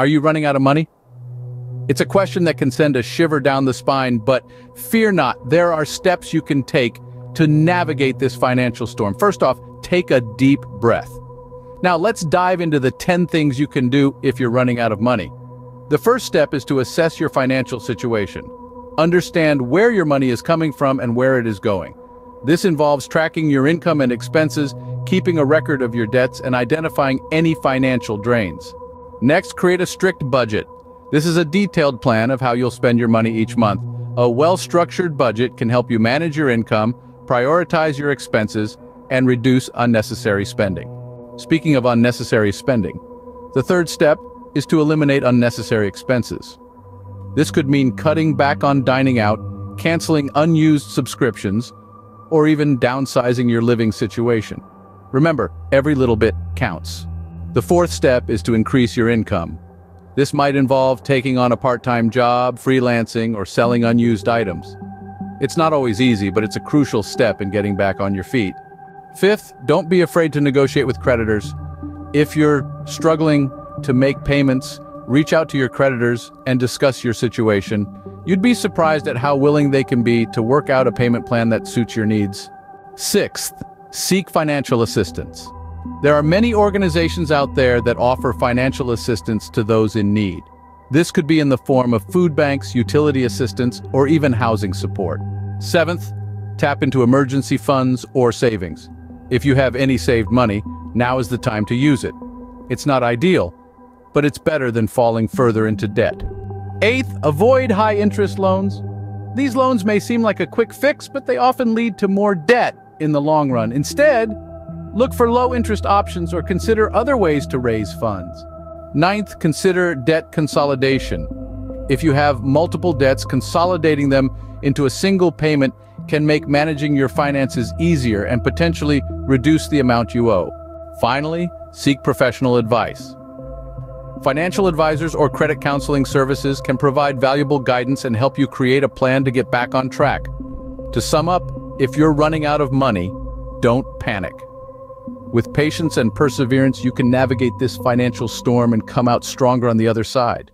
Are you running out of money? It's a question that can send a shiver down the spine, but fear not, there are steps you can take to navigate this financial storm. First off, take a deep breath. Now let's dive into the 10 things you can do if you're running out of money. The first step is to assess your financial situation. Understand where your money is coming from and where it is going. This involves tracking your income and expenses, keeping a record of your debts, and identifying any financial drains. Next, create a strict budget. This is a detailed plan of how you'll spend your money each month. A well-structured budget can help you manage your income, prioritize your expenses, and reduce unnecessary spending. Speaking of unnecessary spending, the third step is to eliminate unnecessary expenses. This could mean cutting back on dining out, canceling unused subscriptions, or even downsizing your living situation. Remember, every little bit counts. The fourth step is to increase your income. This might involve taking on a part-time job, freelancing, or selling unused items. It's not always easy, but it's a crucial step in getting back on your feet. Fifth, don't be afraid to negotiate with creditors. If you're struggling to make payments, reach out to your creditors and discuss your situation. You'd be surprised at how willing they can be to work out a payment plan that suits your needs. Sixth, seek financial assistance. There are many organizations out there that offer financial assistance to those in need. This could be in the form of food banks, utility assistance, or even housing support. Seventh, tap into emergency funds or savings. If you have any saved money, now is the time to use it. It's not ideal, but it's better than falling further into debt. Eighth, avoid high-interest loans. These loans may seem like a quick fix, but they often lead to more debt in the long run. Instead, look for low-interest options or consider other ways to raise funds. Ninth, consider debt consolidation. If you have multiple debts, consolidating them into a single payment can make managing your finances easier and potentially reduce the amount you owe. Finally, seek professional advice. Financial advisors or credit counseling services can provide valuable guidance and help you create a plan to get back on track. To sum up, if you're running out of money, don't panic. With patience and perseverance, you can navigate this financial storm and come out stronger on the other side.